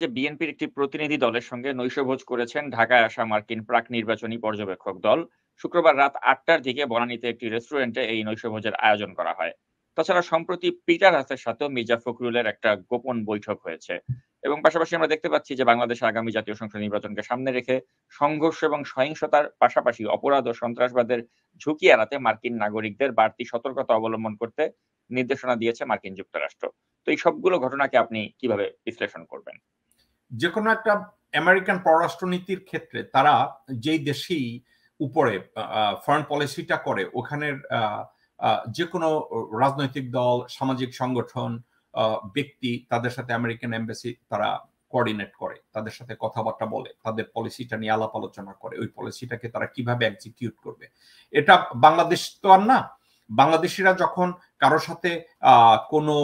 যে বিএনপির একটি প্রতিনিধি দলের সঙ্গে নৈশভোজ করেছেন ঢাকায় আসা মার্কিন প্রাক নির্বাচনী পর্যবেক্ষক দল। শুক্রবার রাত আটটার দিকে বনানীতে একটি রেস্টুরেন্টে এই নৈশভোজের আয়োজন করা হয়। তাছাড়া সম্প্রতি পিটার হাসের সাথেও মির্জা ফখরুলের একটা গোপন বৈঠক হয়েছে। এবং পাশাপাশি আমরা দেখতে পাচ্ছি যে বাংলাদেশে আগামী জাতীয় সংসদ নির্বাচনকে সামনে রেখে সংঘর্ষ এবং সহিংসতার পাশাপাশি অপরাধ ও সন্ত্রাসবাদের ঝুঁকি এড়াতে মার্কিন নাগরিকদের বাড়তি সতর্কতা অবলম্বন করতে নির্দেশনা দিয়েছে মার্কিন যুক্তরাষ্ট্র। তো এই সবগুলো ঘটনাকে আপনি কীভাবে বিশ্লেষণ করবেন? যে কোনো একটা আমেরিকান পররাষ্ট্রনীতির ক্ষেত্রে তারা যেই দেশেই উপরে ফরেন পলিসিটা করে, ওখানের যে কোনো রাজনৈতিক দল, সামাজিক সংগঠন ব্যক্তি তাদের সাথে আমেরিকান এম্বাসি তারা কোঅর্ডিনেট করে, তাদের সাথে কথাবার্তা বলে, তাদের পলিসিটা নিয়ে আলাপ আলোচনা করে, ওই পলিসিটাকে তারা কীভাবে এক্সিকিউট করবে? এটা বাংলাদেশ তো আর না বাংলাদেশিরা যখন কারোর সাথে কোনো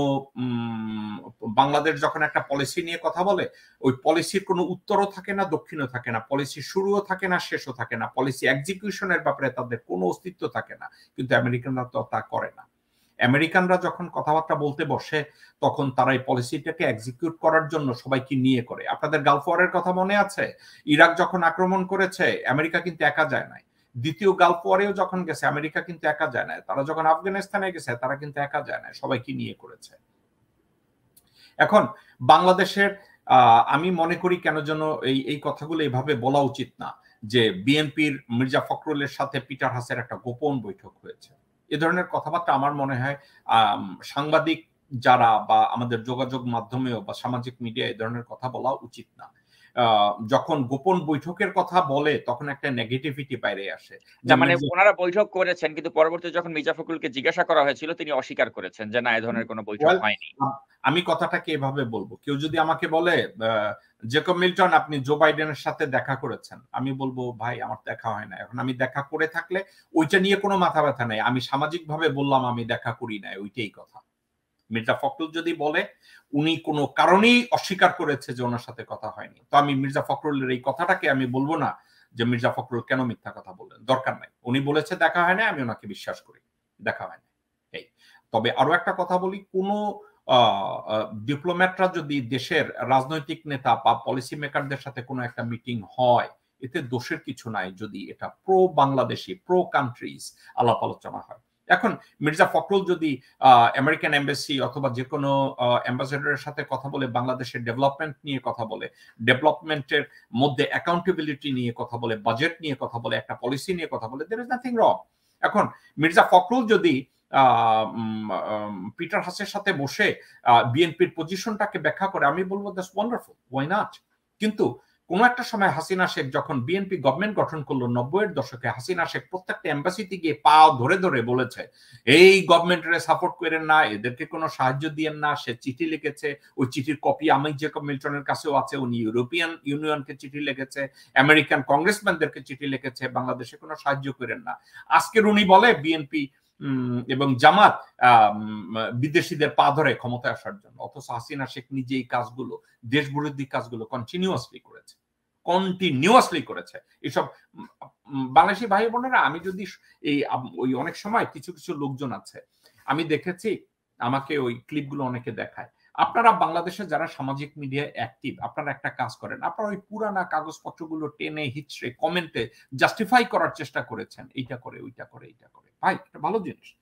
বাংলাদেশ যখন একটা পলিসি নিয়ে কথা বলে, ওই পলিসির কোনো উত্তরও থাকে না, দক্ষিণও থাকে না। পলিসি শুরুও থাকে না, শেষও থাকে না। পলিসি এক্সিকিউশনের ব্যাপারে তাদের কোনো অস্তিত্ব থাকে না। কিন্তু আমেরিকানরা তো তা করে না। আমেরিকানরা যখন কথাবার্তা বলতে বসে, তখন তারা এই পলিসিটাকে এক্সিকিউট করার জন্য সবাইকে নিয়ে করে। আপনাদের গালফ ওয়ারের কথা মনে আছে? ইরাক যখন আক্রমণ করেছে, আমেরিকা কিন্তু একা যায় নাই। দ্বিতীয় গালফ ওয়ারেও যখন গেছে, আমেরিকা কিন্তু একা যায় না তারা যখন আফগানিস্তানে গেছে, তারা কিন্তু একা যায় না সবাইকে নিয়ে করেছে। এখন বাংলাদেশের আমি মনে করি কেন যেন এই এই কথাগুলো এইভাবে বলা উচিত না যে বিএনপির মির্জা ফখরুলের সাথে পিটার হাসের একটা গোপন বৈঠক হয়েছে। এ ধরনের কথাবার্তা আমার মনে হয় সাংবাদিক যারা বা আমাদের যোগাযোগ মাধ্যমেও বা সামাজিক মিডিয়া এই ধরনের কথা বলা উচিত না। যখন গোপন বৈঠকের কথা বলে তখন একটা নেগেটিভিটি বাইরে আসে। মানে ওনারা বৈঠক করেছেন কিন্তু পরবর্তী যখন মির্জা ফখরুলকে জিজ্ঞাসা করা হয়েছিল তিনি অস্বীকার করেছেন যে না এই ধরনের কোনো বৈঠক হয়নি। আমি কথাটাকে এভাবে বলব। কেউ যদি আমাকে বলে জেকব মিল্টন আপনি জো বাইডেনের সাথে দেখা করেছেন। আমি বলব ভাই আমার দেখা হয় না। এখন আমি দেখা করে থাকলে ওইটা নিয়ে কোনো মাথা ব্যথা নাই। আমি সামাজিক ভাবে বললাম আমি দেখা করি নাই। ওইটাই কথা। মির্জা ফখরুল যদি বলে, উনি কোনো কারণেই অস্বীকার করেছে যে ওনার সাথে কথা হয়নি। তো আমি মির্জা ফখরুলের এই কথাটাকে আমি বলব না যে মির্জা ফখরুল কেন মিথ্যা কথা বললেন। দরকার নাই। উনি বলেছে দেখা হয় না আমি ওনাকে বিশ্বাস করি। দেখা হয় না এই। তবে আরও একটা কথা বলি, কোনো ডিপ্লোম্যাটরা যদি দেশের রাজনৈতিক নেতা বা পলিসি মেকারদের সাথে কোনো একটা মিটিং হয়, এতে দোষের কিছু নাই যদি এটা প্রো বাংলাদেশি প্রো কান্ট্রিজ আলাপ আলোচনা হয়। এখন মির্জা ফখরুল যদি আমেরিকান এম্বাসি অথবা যে কোনো অ্যাম্বাসেডারের সাথে কথা বলে, বাংলাদেশের ডেভেলপমেন্ট নিয়ে কথা বলে ডেভেলপমেন্টের মধ্যে অ্যাকাউন্টেবিলিটি নিয়ে কথা বলে বাজেট নিয়ে কথা বলে, একটা পলিসি নিয়ে কথা বলে দের ইজ নাথিং রং এখন মির্জা ফখরুল যদি পিটার হাসের সাথে বসে বিএনপির পজিশনটাকে ব্যাখ্যা করে, আমি বলব দ্যাটস ওয়ান্ডারফুল ওয়াই নট কিন্তু কোনো একটা সময় হাসিনা শেখ যখন বিএনপি গভর্নমেন্ট গঠন করল, নব্বইয়ের দশকে হাসিনা শেখ প্রত্যেকটা এম্বাসিতে গিয়ে পা ধরে ধরে বলেছে, এই গভর্নমেন্টের সাপোর্ট করেন না, এদেরকে কোনো সাহায্য দিয়েন না। সে চিঠি লিখেছে, ওই চিঠির কপি আমি জেকব মিল্টনের কাছেও আছে, উনি ইউরোপিয়ান ইউনিয়নকে চিঠি লিখেছে আমেরিকান কংগ্রেসম্যানদেরকে চিঠি লিখেছে, বাংলাদেশে কোনো সাহায্য করেন না। আজকের উনি বলে বিএনপি এবং জামাত বিদেশিদের পা ধরে ক্ষমতায় আসার জন্য। অথচ হাসিনা শেখ নিজে এই কাজগুলো, দেশ বিরোধী কাজগুলো কন্টিনিউয়াসলি করেছে। কন্টিনিউয়াসলি করেছে। এসব বাংলাদেশি ভাই বোনেরা, আমি যদি এই ওই অনেক সময় কিছু কিছু লোকজন আছে, আমি দেখেছি, আমাকে ওই ক্লিপগুলো অনেকে দেখায়। আপনারা বাংলাদেশে যারা সামাজিক মিডিয়ায় অ্যাক্টিভ আপনারা একটা কাজ করেন, আপনারা ওই পুরানা কাগজপত্রগুলো টেনে, হিচড়ে কমেন্টে জাস্টিফাই করার চেষ্টা করেছেন, এইটা করে, ওইটা করে, এইটা করে। ভাই এটা ভালো জিনিস।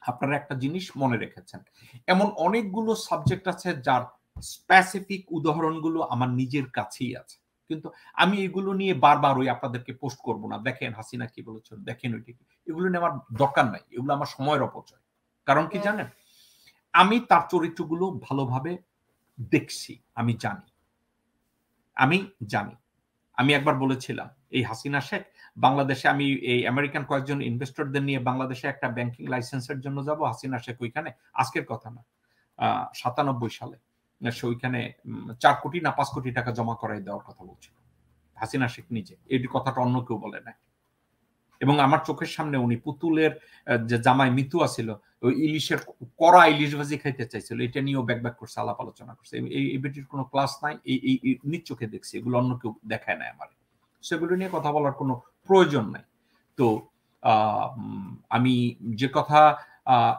আপনারা একটা জিনিস মনে রেখেছেন। এমন অনেকগুলো সাবজেক্ট আছে যার স্পেসিফিক উদাহরণগুলো আমার নিজের কাছেই আছে। কিন্তু আমি এগুলো নিয়ে বারবার ওই আপনাদেরকে পোস্ট করব না। দেখেন হাসিনা কি বলেছেন দেখেন ওইটা কি। এগুলো নিয়ে আমার দরকার নাই। এগুলো আমার সময়ের অপচয়। কারণ কি জানেন? আমি তার চরিত্রগুলো ভালোভাবে দেখছি। আমি জানি। আমি জানি। আমি একবার বলেছিলাম এই হাসিনা শেখ, বাংলাদেশে আমি এই আমেরিকান কয়েকজন ইনভেস্টরদের নিয়ে বাংলাদেশে একটা ব্যাংকিং লাইসেন্সের জন্য যাব, হাসিনা শেখ ওইখানে। আজকের কথা না। সাতানব্বই সালে। সে ওইখানে চার কোটি না পাঁচ কোটি টাকা জমা করাই দেওয়ার কথা বলছিল। হাসিনা শেখ নিজে। এই কথাটা অন্য কেউ বলে না এবং আমার চোখের সামনে উনি পুতুলের যে জামাই মিতু আছিল, ওই ইলিশের কড়া ইলিশ ভাজি খাইতে চাইছিল। এটা নিয়েও ব্যাক ব্যাক করছে, আলাপ আলোচনা করছে। এই বেটির কোনো ক্লাস নাই। এই নিজ চোখে দেখছি। এগুলো অন্য কেউ দেখায় না আমার। সেগুলো নিয়ে কথা বলার কোনো প্রয়োজন নাই। তো আমি যে কথা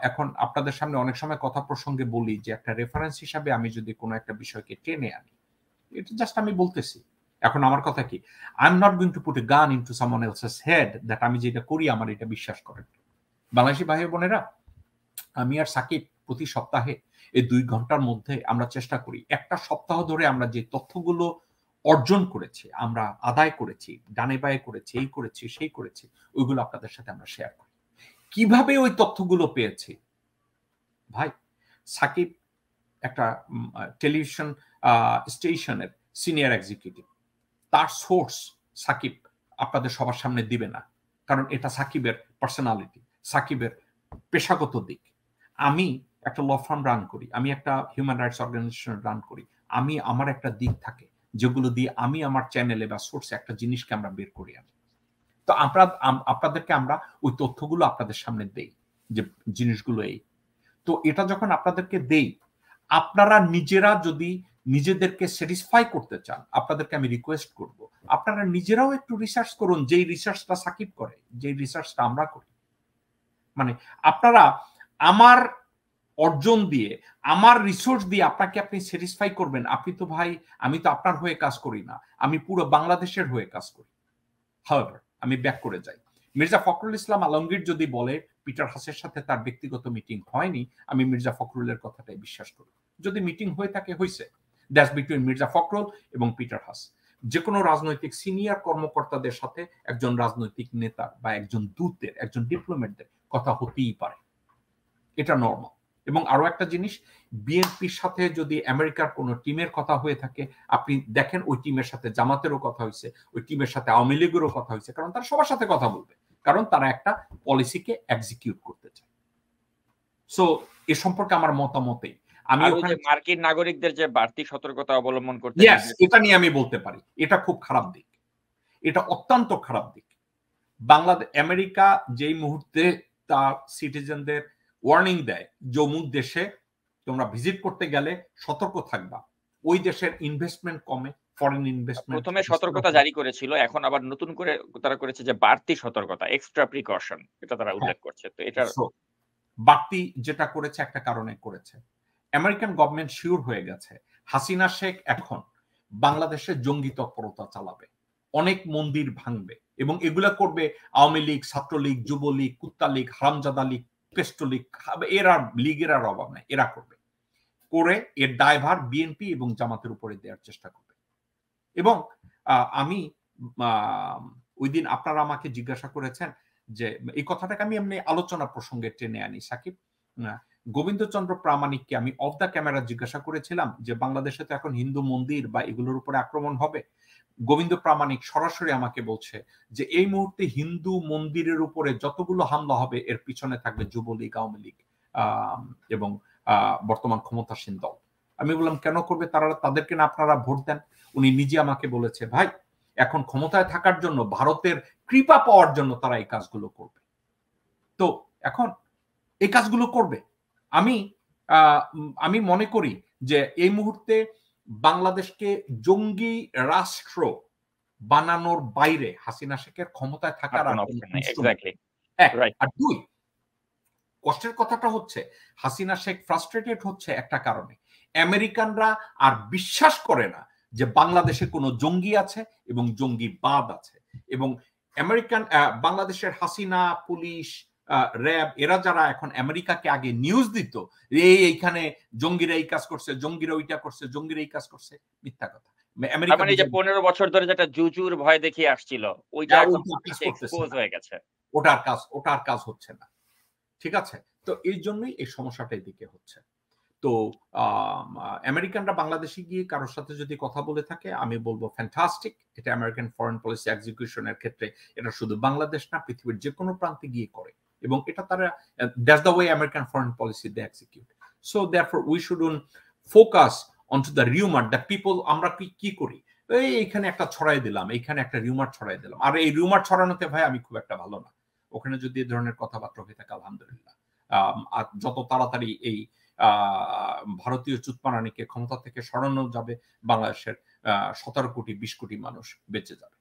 এখন আপনাদের সামনে অনেক সময় কথা প্রসঙ্গে বলি যে একটা রেফারেন্স হিসাবে আমি যদি কোনো একটা বিষয়কে টেনে আনি, এটা জাস্ট আমি বলতেছি। এখন আমার কথা কি? I am not going to put a gun into someone else's head that আমি যেটা করি আমার এটা বিশ্বাস করেন। বাংলাদেশি ভাই বোনেরা, আমি আর সাকিব প্রতি সপ্তাহে এই দুই ঘণ্টার মধ্যে আমরা চেষ্টা করি, একটা সপ্তাহ ধরে আমরা যে তথ্যগুলো অর্জন করেছি, আমরা আদায় করেছি, ডানে বায়ে করেছি, এই করেছি, সেই করেছি, ওইগুলো আপনাদের সাথে আমরা শেয়ার করি। কীভাবে ওই তথ্যগুলো পেয়েছি? ভাই, সাকিব একটা টেলিভিশন স্টেশনের সিনিয়র এক্সিকিউটিভ তার সোর্স সাকিব আপনাদের সবার সামনে দিবে না, কারণ এটা সাকিবের পার্সোনালিটি সাকিবের পেশাগত দিক। আমি একটা ল ফার্ম রান করি, আমি একটা হিউম্যান রাইটস অর্গানাইজেশন রান করি, আমি, আমার একটা দিক থাকে। যেগুলো দিয়ে আমি আমার চ্যানেলে বা সোর্সে একটা জিনিসকে আমরা বের করি আনি। তো আমরা আপনাদেরকে আমরা ওই তথ্যগুলো আপনাদের সামনে দেই যে জিনিসগুলো এই। তো এটা যখন আপনাদেরকে দেই, আপনারা নিজেরা যদি নিজেদেরকে স্যাটিসফাই করতে চান, আপনাদেরকে আমি রিকোয়েস্ট করব, আপনারা নিজেরাও একটু রিসার্চ করুন যেই রিসার্চটা সাকিব করে, যেই রিসার্চটা আমরা করি। মানে আপনারা আমার অর্জন দিয়ে, আমার রিসোর্স দিয়ে আপনাকে আপনি স্যাটিসফাই করবেন। আপনি তো ভাই, আমি তো আপনার হয়ে কাজ করি না। আমি পুরো বাংলাদেশের হয়ে কাজ করি। হাওয়েভার আমি ব্যাক করে যাই। মির্জা ফখরুল ইসলাম আলমগীর যদি বলে, পিটার হাসের সাথে তার ব্যক্তিগত মিটিং হয়নি, আমি মির্জা ফখরুলের কথাটাই বিশ্বাস করি। যদি মিটিং হয়ে থাকে হয়েছে দ্যাটস বিটুইন মির্জা ফখরুল এবং পিটার হাস। যে কোনো রাজনৈতিক সিনিয়র কর্মকর্তাদের সাথে একজন রাজনৈতিক নেতা বা একজন দূতের, একজন ডিপ্লোমেটদের কথা হতেই পারে। এটা নর্মাল এবং আরও একটা জিনিস বিএনপির সাথে যদি আমেরিকার কোনো টিমের কথা হয়ে থাকে আপনি দেখেন ওই টিমের সাথে জামাতেরও কথা হয়েছে ওই টিমের সাথে আওয়ামী লীগেরও কথা হয়েছে কারণ তারা সবার সাথে কথা বলবে কারণ তারা একটা পলিসিকে এক্সিকিউট করতে চায়। সো এ সম্পর্কে আমার মতামতে আমি ওখানে মার্কিন নাগরিকদের যে বাড়তি সতর্কতা অবলম্বন করতে এটা নিয়ে আমি বলতে পারি এটা খুব খারাপ দিক। এটা অত্যন্ত খারাপ দিক। বাংলাদেশ আমেরিকা যেই মুহূর্তে তার সিটিজেনদের ওয়ার্নিং দেয় যে অমুক দেশে তোমরা ভিজিট করতে গেলে সতর্ক থাকবা। ওই দেশের ইনভেস্টমেন্ট কমে ফরেন ইনভেস্টমেন্ট প্রথমে সতর্কতা জারি করেছিল এখন আবার নতুন করে তারা করেছে যে বাড়তি সতর্কতা এক্সট্রা প্রিকশন এটা তারা উল্লেখ করছে। তো এটা বাড়তি যেটা করেছে একটা কারণে করেছে। আমেরিকান গভর্নমেন্ট শিওর হয়ে গেছে হাসিনা শেখ এখন বাংলাদেশে জঙ্গি তৎপরতা চালাবে অনেক মন্দির ভাঙবে এবং এগুলা করবে আওয়ামী লীগ ছাত্রলীগ যুবলীগ কুত্তা লীগ হারামজাদা লীগ পেস্ট লীগ এরা লীগের আর অভাব নাই, এরা করবে। করে এর দায়ভার বিএনপি এবং জামাতের উপরে দেওয়ার চেষ্টা করবে। এবং আমি ওই দিন আপনারা আমাকে জিজ্ঞাসা করেছেন যে, এই কথাটাকে আমি এমনি আলোচনা প্রসঙ্গে টেনে আনি, সাকিব। গোবিন্দচন্দ্র প্রামাণিককে আমি অফ দ্য ক্যামেরা জিজ্ঞাসা করেছিলাম যে, বাংলাদেশে তো এখন হিন্দু মন্দির বা এগুলোর উপরে আক্রমণ হবে? গোবিন্দ প্রামাণিক সরাসরি আমাকে বলছে যে এই মুহূর্তে হিন্দু মন্দিরের উপরে যতগুলো হামলা হবে, এর পিছনে থাকবে যুবলীগ, আওয়ামী লীগ এবং বর্তমান ক্ষমতাসীন দল। আমি বললাম, কেন করবে তারা? তাদেরকে না আপনারা ভোট দেন? উনি নিজে আমাকে বলেছে, ভাই, এখন ক্ষমতায় থাকার জন্য, ভারতের কৃপা পাওয়ার জন্য তারা এই কাজগুলো করবে। তো এখন এই কাজগুলো করবে। আমি আমি মনে করি যে এই মুহূর্তে বাংলাদেশকে জঙ্গি রাষ্ট্র বানানোর বাইরে হাসিনা শেখের ক্ষমতায় থাকার আর দুই কষ্টের কথাটা হচ্ছে হাসিনা শেখ ফ্রাস্ট্রেটেড হচ্ছে একটা কারণে। আমেরিকানরা আর বিশ্বাস করে না যে বাংলাদেশে কোনো জঙ্গি আছে এবং জঙ্গিবাদ আছে। এবং আমেরিকান বাংলাদেশের হাসিনা পুলিশ র্যাব এরা যারা এখন আমেরিকাকে আগে নিউজ দিত এই এইখানে জঙ্গিরা এই কাজ করছে জঙ্গিরা ওইটা করছে জঙ্গিরা এই কাজ করছে মিথ্যা কথা। আমেরিকা মানে যে বছর ধরে যেটা জুজুর ভয় দেখিয়ে আসছিল ওইটা এক্সপোজ হয়ে গেছে। ওটার কাজ ওটার কাজ হচ্ছে না। ঠিক আছে? তো এই জন্যই এই সমস্যাটা এদিকে হচ্ছে। তো আমেরিকানরা বাংলাদেশে গিয়ে কারোর সাথে যদি কথা বলে থাকে আমি বলব ফ্যান্টাস্টিক এটা আমেরিকান ফরেন পলিসি এক্সিকিউশনের ক্ষেত্রে এটা শুধু বাংলাদেশ না পৃথিবীর যে কোনো প্রান্তে গিয়ে করে। এবং এটা তারা that's the way American foreign policy they execute so therefore we should focus on to the rumour the people আমরা কি কি করি? এই এইখানে একটা ছড়াই দিলাম, এইখানে একটা রিউমার ছড়াই দিলাম। আর এই রিউমার ছড়ানোতে ভাই আমি খুব একটা ভালো না। ওখানে যদি এই ধরনের কথাবার্তা হয়ে থাকে, আলহামদুলিল্লাহ। আর যত তাড়াতাড়ি এই ভারতীয় চুতমারানিকে ক্ষমতা থেকে সরানো যাবে, বাংলাদেশের সতেরো কোটি, বিশ কোটি মানুষ বেঁচে যাবে।